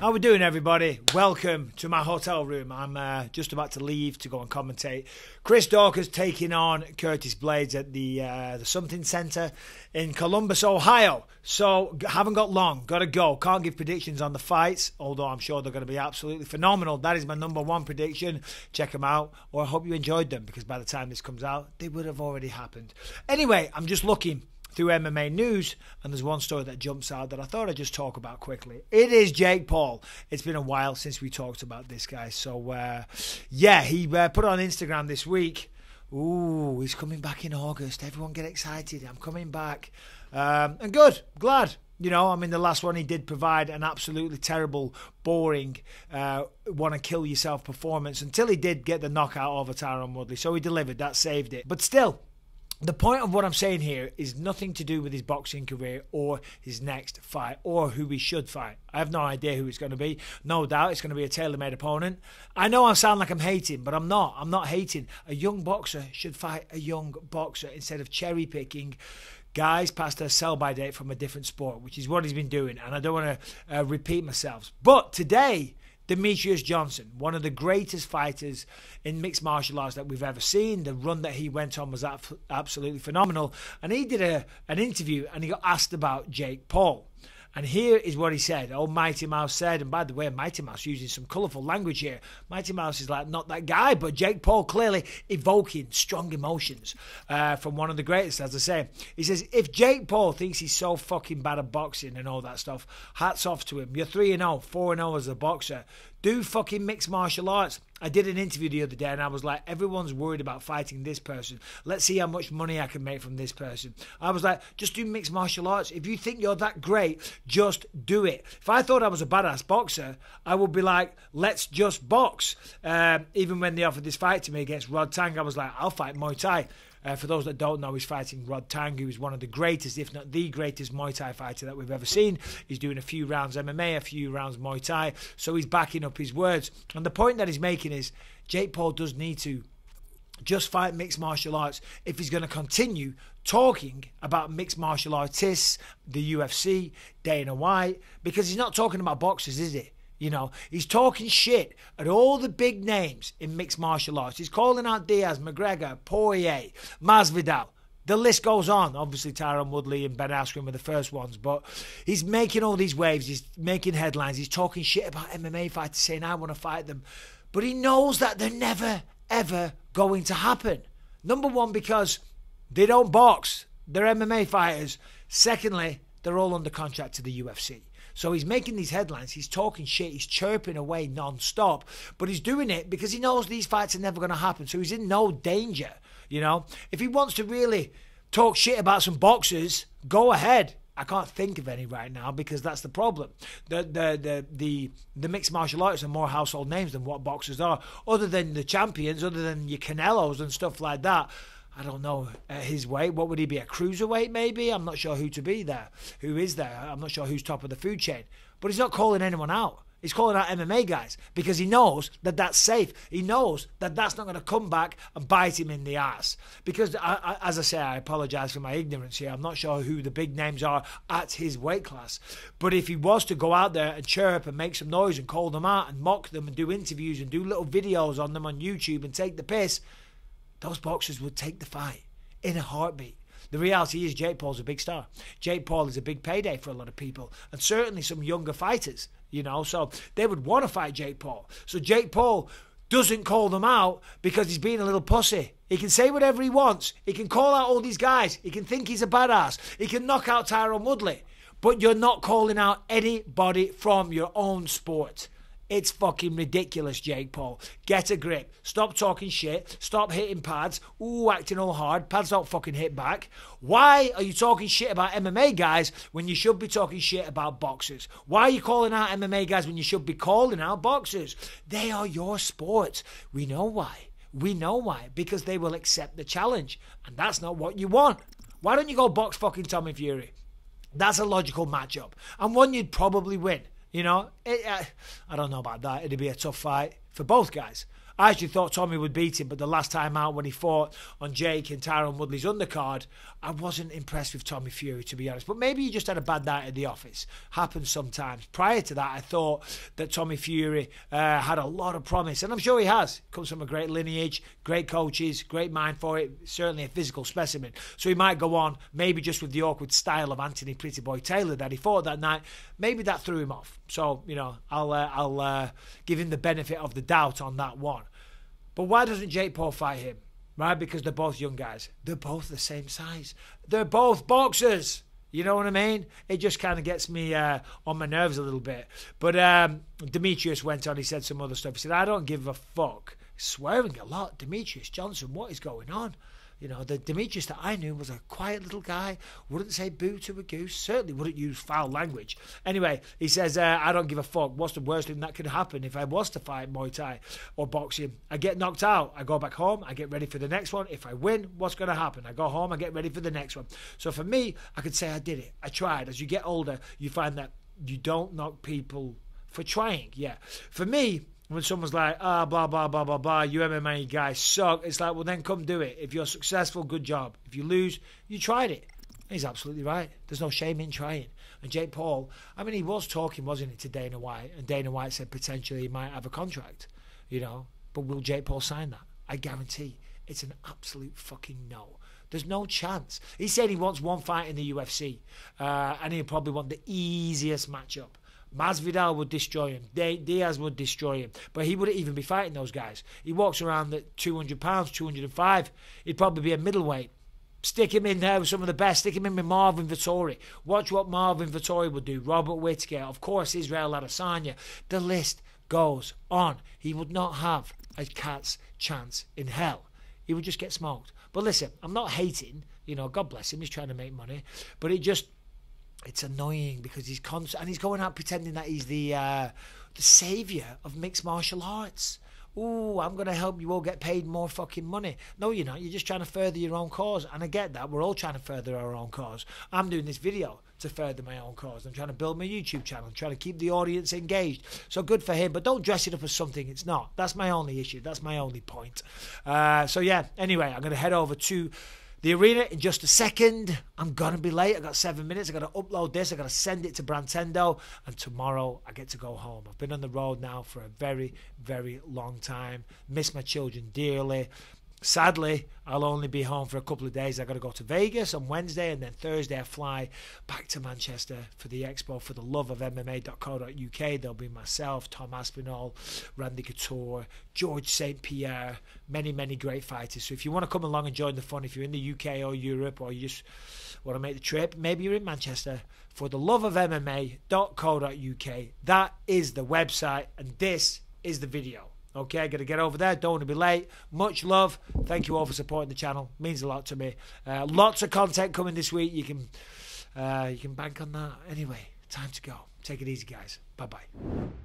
How we doing, everybody? Welcome to my hotel room. I'm uh, just about to leave to go and commentate. Chris Daukaus taking on Curtis Blaydes at the uh, the Something Centre in Columbus, Ohio. So haven't got long. Got to go. Can't give predictions on the fights, although I'm sure they're going to be absolutely phenomenal. That is my number one prediction. Check them out, or I hope you enjoyed them because by the time this comes out, they would have already happened. Anyway, I'm just looking through MMA news, and there's one story that jumps out that I thought I'd just talk about quickly. It is Jake Paul. It's been a while since we talked about this guy. So, uh, yeah, he uh, put on Instagram this week. Ooh, he's coming back in August. Everyone get excited. I'm coming back. Um, and good, glad. You know, I mean, the last one he did provide an absolutely terrible, boring, uh, want to kill yourself performance until he did get the knockout over Tyron Woodley. So he delivered. That saved it. But still, the point of what I'm saying here is nothing to do with his boxing career or his next fight or who he should fight. I have no idea who it's going to be. No doubt it's going to be a tailor made opponent. I know I sound like I'm hating, but I'm not. I'm not hating. A young boxer should fight a young boxer instead of cherry picking guys past their sell by date from a different sport, which is what he's been doing. And I don't want to uh, repeat myself. But today, Demetrious Johnson, one of the greatest fighters in mixed martial arts that we've ever seen. The run that he went on was absolutely phenomenal. And he did a, an interview and he got asked about Jake Paul. And here is what he said. Oh, Mighty Mouse said, and by the way, Mighty Mouse using some colourful language here. Mighty Mouse is like not that guy, but Jake Paul clearly evoking strong emotions uh, from one of the greatest, as I say. He says, if Jake Paul thinks he's so fucking bad at boxing and all that stuff, hats off to him. You're 3 0, 4 0 as a boxer do fucking mixed martial arts. I did an interview the other day and I was like, everyone's worried about fighting this person. Let's see how much money I can make from this person. I was like, just do mixed martial arts. If you think you're that great, just do it. If I thought I was a badass boxer, I would be like, let's just box. Um, even when they offered this fight to me against Rodtang, I was like, I'll fight Muay Thai. Uh, for those that don't know, he's fighting Rodtang, who is one of the greatest, if not the greatest, Muay Thai fighter that we've ever seen. He's doing a few rounds MMA, a few rounds Muay Thai, so he's backing up his words. And the point that he's making is Jake Paul does need to just fight mixed martial arts if he's going to continue talking about mixed martial artists, the UFC, Dana White, because he's not talking about boxers, is he? You know, he's talking shit at all the big names in mixed martial arts. He's calling out Diaz, McGregor, Poirier, Masvidal. The list goes on. Obviously, Tyron Woodley and Ben Askren were the first ones, but he's making all these waves. He's making headlines. He's talking shit about MMA fighters, saying, I want to fight them. But he knows that they're never, ever going to happen. Number one, because they don't box, they're MMA fighters. Secondly, they're all under contract to the UFC. So he's making these headlines, he's talking shit, he's chirping away non-stop, but he's doing it because he knows these fights are never going to happen. So he's in no danger, you know. If he wants to really talk shit about some boxers, go ahead. I can't think of any right now because that's the problem. The the the the, the mixed martial arts are more household names than what boxers are. Other than the champions, other than your Canelos and stuff like that. I don't know his weight. What would he be? A cruiserweight, maybe? I'm not sure who to be there. Who is there? I'm not sure who's top of the food chain. But he's not calling anyone out. He's calling out MMA guys because he knows that that's safe. He knows that that's not going to come back and bite him in the ass. Because, I, I, as I say, I apologise for my ignorance here. I'm not sure who the big names are at his weight class. But if he was to go out there and chirp and make some noise and call them out and mock them and do interviews and do little videos on them on YouTube and take the piss, those boxers would take the fight in a heartbeat. The reality is, Jake Paul's a big star. Jake Paul is a big payday for a lot of people, and certainly some younger fighters, you know, so they would want to fight Jake Paul. So Jake Paul doesn't call them out because he's being a little pussy. He can say whatever he wants. He can call out all these guys. He can think he's a badass. He can knock out Tyron Woodley. But you're not calling out anybody from your own sport. It's fucking ridiculous, Jake Paul. Get a grip. Stop talking shit. Stop hitting pads. Ooh, acting all hard. Pads don't fucking hit back. Why are you talking shit about MMA guys when you should be talking shit about boxers? Why are you calling out MMA guys when you should be calling out boxers? They are your sport. We know why. We know why. Because they will accept the challenge. And that's not what you want. Why don't you go box fucking Tommy Fury? That's a logical matchup. And one you'd probably win. You know, it, uh, I don't know about that. It'd be a tough fight for both guys. I actually thought Tommy would beat him, but the last time out when he fought on Jake and Tyron Woodley's undercard, I wasn't impressed with Tommy Fury, to be honest. But maybe he just had a bad night at the office. Happens sometimes. Prior to that, I thought that Tommy Fury uh, had a lot of promise, and I'm sure he has. Comes from a great lineage, great coaches, great mind for it, certainly a physical specimen. So he might go on, maybe just with the awkward style of Anthony Pretty Boy Taylor that he fought that night. Maybe that threw him off. So you know, I'll uh, I'll uh, give him the benefit of the doubt on that one. But why doesn't Jake Paul fight him? Right? Because they're both young guys. They're both the same size. They're both boxers. You know what I mean? It just kind of gets me uh, on my nerves a little bit. But um, Demetrious went on. He said some other stuff. He said, "I don't give a fuck." Swearing a lot. Demetrious Johnson, what is going on? You know, the Demetrious that I knew was a quiet little guy, wouldn't say boo to a goose, certainly wouldn't use foul language. Anyway, he says, uh, I don't give a fuck. What's the worst thing that could happen if I was to fight Muay Thai or boxing? I get knocked out. I go back home. I get ready for the next one. If I win, what's going to happen? I go home. I get ready for the next one. So for me, I could say I did it. I tried. As you get older, you find that you don't knock people for trying. Yeah. For me, when someone's like, ah, oh, blah, blah, blah, blah, blah, you MMA guys suck, it's like, well, then come do it. If you're successful, good job. If you lose, you tried it. He's absolutely right. There's no shame in trying. And Jake Paul, I mean, he was talking, wasn't he, to Dana White? And Dana White said potentially he might have a contract, you know. But will Jake Paul sign that? I guarantee it's an absolute fucking no. There's no chance. He said he wants one fight in the UFC, uh, and he'll probably want the easiest matchup. Masvidal would destroy him. Diaz would destroy him. But he wouldn't even be fighting those guys. He walks around at 200 pounds, 205. He'd probably be a middleweight. Stick him in there with some of the best. Stick him in with Marvin Vettori. Watch what Marvin Vettori would do. Robert Whittaker. Of course, Israel Adesanya. The list goes on. He would not have a cat's chance in hell. He would just get smoked. But listen, I'm not hating. You know, God bless him. He's trying to make money. But it just it's annoying because he's constant and he's going out pretending that he's the uh, the savior of mixed martial arts. Oh, I'm going to help you all get paid more fucking money. No, you're not. You're just trying to further your own cause. And I get that. We're all trying to further our own cause. I'm doing this video to further my own cause. I'm trying to build my YouTube channel. I'm trying to keep the audience engaged. So good for him. But don't dress it up as something it's not. That's my only issue. That's my only point. Uh, so, yeah, anyway, I'm going to head over to the arena in just a second. I'm gonna be late. I got seven minutes. I gotta upload this. I gotta send it to Brantendo, and tomorrow I get to go home. I've been on the road now for a very, very long time. Miss my children dearly. Sadly, I'll only be home for a couple of days. I got to go to Vegas on Wednesday, and then Thursday I fly back to Manchester for the expo for the love of MMA.co.uk. There'll be myself, Tom Aspinall, Randy Couture, George St. Pierre, many, many great fighters. So if you want to come along and join the fun, if you're in the UK or Europe, or you just want to make the trip, maybe you're in Manchester, for the love of MMA.co.uk. That is the website, and this is the video. Okay, got to get over there. Don't want to be late. Much love. Thank you all for supporting the channel. Means a lot to me. Uh, lots of content coming this week. You can uh, you can bank on that. Anyway, time to go. Take it easy, guys. Bye bye.